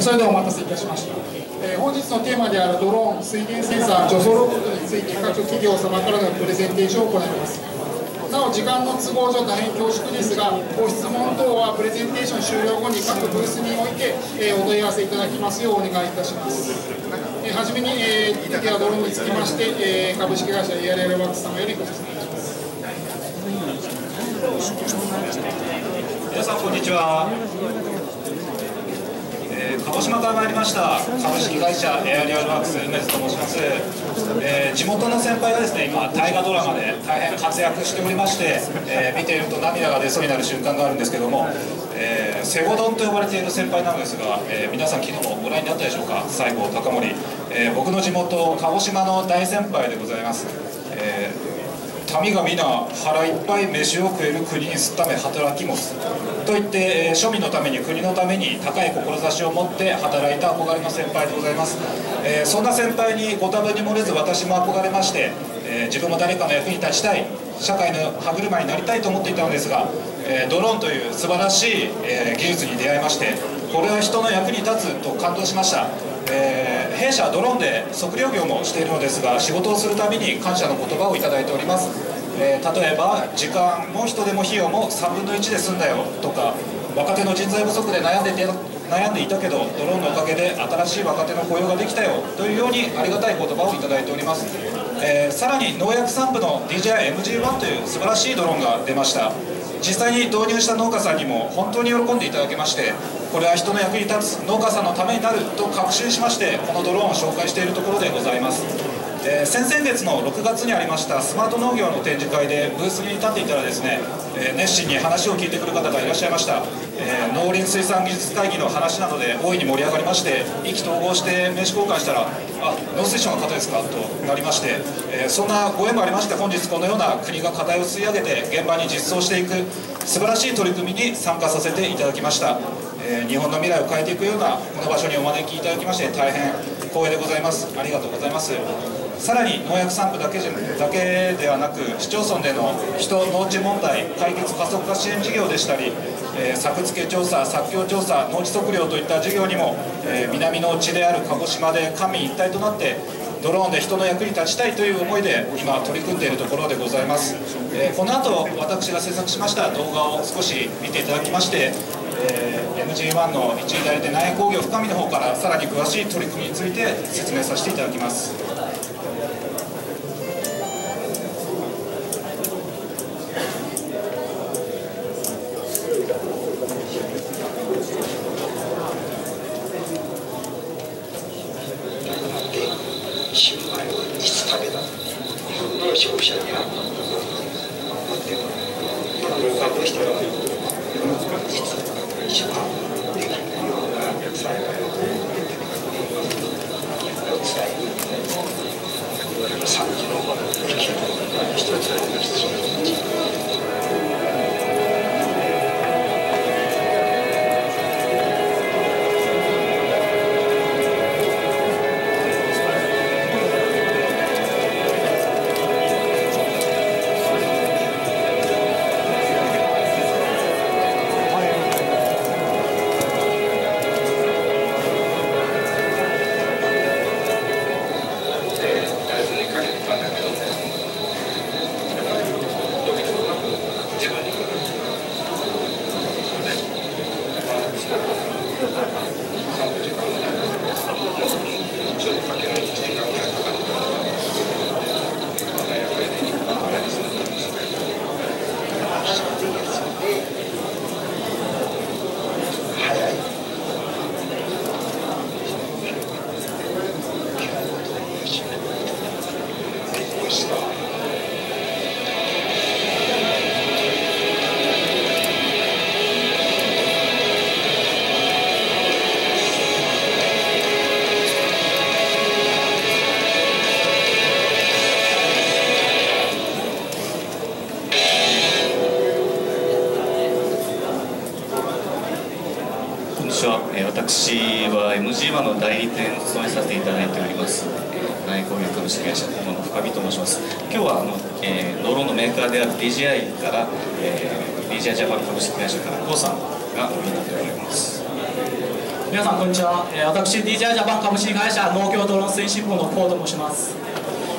それではお待たせいたしました、えー本日のテーマであるドローン水源センサー助走ロボットについて各企業様からのプレゼンテーションを行います。なお時間の都合上大変恐縮ですがご質問等はプレゼンテーション終了後に各ブースにおいて、えーお問い合わせいただきますようお願いいたします。えーはじめに、えー、テキアドローンにつきまして、えー株式会社 ERL ワークス様よりご説明いたします。皆さんこんにちは、えー鹿児島から参りました株式会社エアリアルワークス梅津と申します、えー地元の先輩がですね今大河ドラマで大変活躍しておりまして、えー見ていると涙が出そうになる瞬間があるんですけども、えーセゴドンと呼ばれている先輩なのですが、え皆さん昨日もご覧になったでしょうか？西郷隆盛、え僕の地元鹿児島の大先輩でございます、えー民が皆腹いっぱい飯を食える国にすっため働きもす。と言って、え庶民のために国のために高い志を持って働いた憧れの先輩でございます、えーそんな先輩にご多分に漏れず私も憧れまして、えー自分も誰かの役に立ちたい社会の歯車になりたいと思っていたのですが、えドローンという素晴らしい、え技術に出会いましてこれは人の役に立つと感動しました。えー弊社ドローンで測量業もしているのですが仕事をするたびに感謝の言葉をいただいております、えー例えば時間も人手も費用も3分の1で済んだよとか若手の人材不足で悩んでて悩んでいたけどドローンのおかげで新しい若手の雇用ができたよというようにありがたい言葉をいただいております、えーさらに農薬散布の DJI-MG1 という素晴らしいドローンが出ました。実際に導入した農家さんにも本当に喜んでいただけましてこれは人の役に立つ農家さんのためになると確信しましてこのドローンを紹介しているところでございます、えー先々月の6月にありましたスマート農業の展示会でブースに立っていたらですね、えー熱心に話を聞いてくる方がいらっしゃいました、えー農林水産技術会議の話などで大いに盛り上がりまして意気投合して名刺交換したらあ農水省の方ですか？となりまして、えそんなご縁もありまして本日このような国が課題を吸い上げて現場に実装していく素晴らしい取り組みに参加させていただきました、え日本の未来を変えていくようなこの場所にお招きいただきまして大変光栄でございます。ありがとうございます。さらに農薬散布だけじゃだけではなく市町村での人農地問題解決加速化支援事業でしたり、えー作付け調査作況調査農地測量といった事業にも、えー南の地である鹿児島で官民一体となってドローンで人の役に立ちたいという思いで今取り組んでいるところでございます、えーこの後私が制作しました動画を少し見ていただきまして、えー MG1 の一位代理店内工業深見の方からさらに詳しい取り組みについて説明させていただきます。シューマイをいつ食べた？日本の消費者にはでも合格したらいつ一番できるような栽培を伝える産地の一つの一日10番の代理店を務めさせていただいております、えー、内工業株式会社の深見と申します。今日はあの、えー、ドローンのメーカーである DJI から、えー、DJI ジャパン株式会社から k o さんがお見になっております。皆さんこんにちは、えー、私 DJI ジャパン株式会社農業ドローン推進部の k o と申します。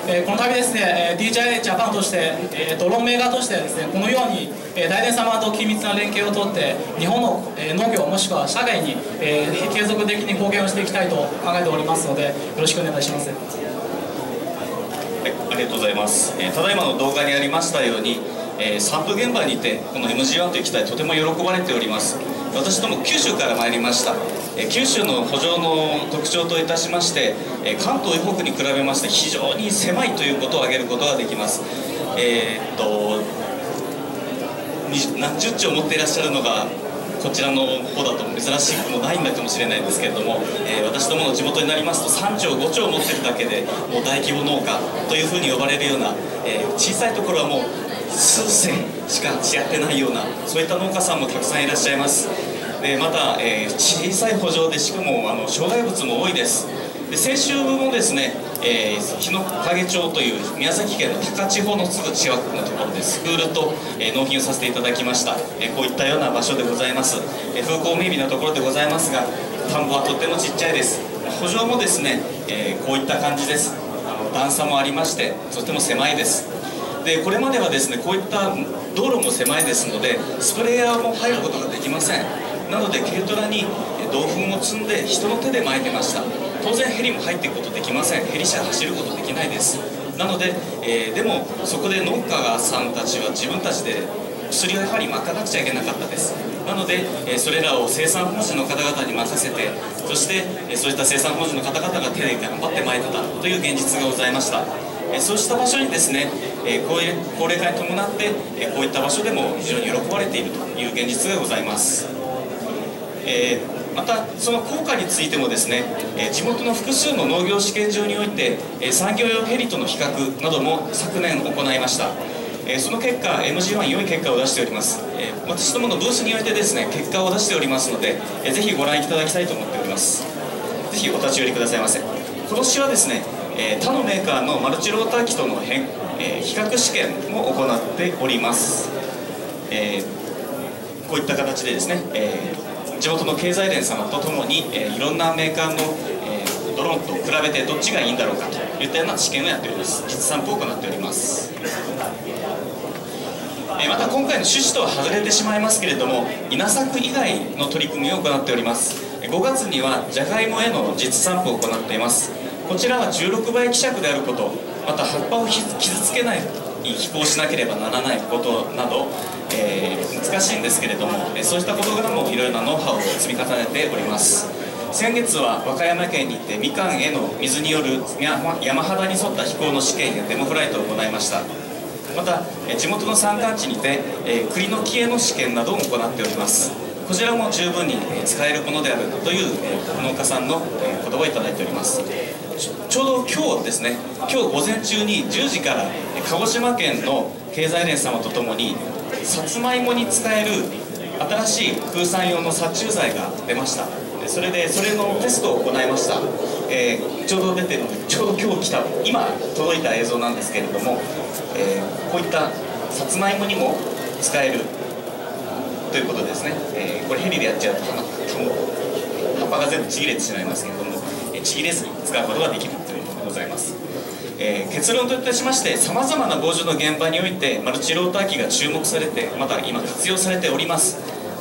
えー、この度ですね、えー、DJI ジャパンとして、えー、ドローンメーカーとしてですねこのように、えー、大連様と緊密な連携をとって日本の、えー、農業もしくは社会に、えー、継続的に貢献をしていきたいと考えておりますのでよろしくお願いします。はい、ありがとうございます、えーただいまの動画にありましたように、えー散布現場にてこの MG1 という機体とても喜ばれております。私ども九州から参りました、えー九州の補助の特徴といたしまして、えー関東以北に比べまして非常に狭いということを挙げることができます。えっと何十兆持っていらっしゃるのがこちらの方だと珍しくもないんだかもしれないんですけれども、えー私どもの地元になりますと3兆5兆持ってるだけでもう大規模農家というふうに呼ばれるような、えー小さいところはもう数千しかやってないようなそういった農家さんもたくさんいらっしゃいます。でまた、えー小さい補助でしかもあの障害物も多いです。で先週もですね、えー日の影町という宮崎県の高千穂のすぐ近くのところでスクールと、えー納品をさせていただきました、えーこういったような場所でございます、えー風光明媚なところでございますが田んぼはとってもちっちゃいです。補助もですね、えーこういった感じです。あの段差もありましてとても狭いです。でこれまではですねこういった道路も狭いですのでスプレーヤーも入ることができません。なので軽トラにえー銅粉を積んで人の手で撒いてました。当然ヘリも入っていくことできません。ヘリ車走ることできないです。なので、えーでもそこで農家さんたちは自分たちで薬をやはり撒かなくちゃいけなかったです。なので、えそれらを生産本社の方々に任せてそして、えそういった生産本社の方々が手で頑張って撒いてたという現実がございました。えそうした場所にですね、えー高齢高齢化に伴って、えこういった場所でも非常に喜ばれているという現実がございます、えまたその効果についてもですね、え地元の複数の農業試験場において、え産業用ヘリとの比較なども昨年行いました、えその結果 MG1 良い結果を出しております、え私どものブースにおいてですね結果を出しておりますので、えーぜひご覧いただきたいと思っております。ぜひお立ち寄りくださいませ。今年はですね、え他のメーカーのマルチローター機との変、えー比較試験も行っております、えーこういった形でですね、えー地元の経済連様とともに、えいろんなメーカーの、えドローンと比べてどっちがいいんだろうかといったような試験をやっております。実散布を行っております。えまた今回の趣旨とは外れてしまいますけれども稲作以外の取り組みを行っております。えー5月にはじゃがいもへの実散布を行っています。こちらは16倍希釈であることまた葉っぱを傷つけない飛行しなければならないことなど、えー難しいんですけれどもえそうしたことからもいろいろなノウハウを積み重ねております。先月は和歌山県に行ってみかんへの水による山肌に沿った飛行の試験やデモフライトを行いました。また地元の山間地にて、え栗の木への試験などを行っております。こちらも十分に使えるものであるという農家さんの言葉をいただいております。ちょうど今日ですね今日午前中に10時から鹿児島県の経済連様とともにさつまいもに使える新しい空産用の殺虫剤が出ました。それでそれのテストを行いました、えーちょうど出てるのでちょうど今日来た今届いた映像なんですけれども、えーこういったさつまいもにも使えるということですね、えーこれヘリでやっちゃうと葉っぱが全部ちぎれてしまいますけれども、ちぎれずに使うことができるということでございます。えー結論といたしましてさまざまな防除の現場においてマルチローター機が注目されてまた今活用されております。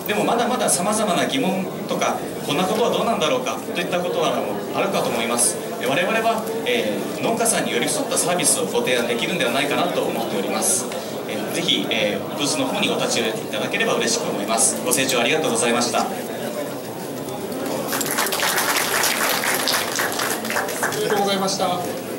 でもまだまださまざまな疑問とかこんなことはどうなんだろうかといったことはあるかと思います。我々は、えー農家さんに寄り添ったサービスをご提案できるんではないかなと思っております。えーぜひ、えーブースの方にお立ち寄りいただければ嬉しく思います。ご清聴ありがとうございましたありがとうございました。